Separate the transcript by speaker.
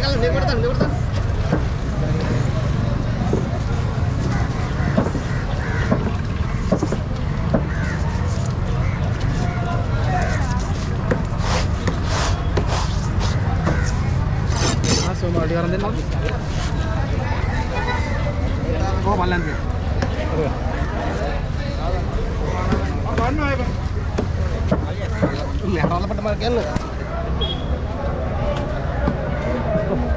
Speaker 1: నేను కొడతాను నేను కొడతాను pada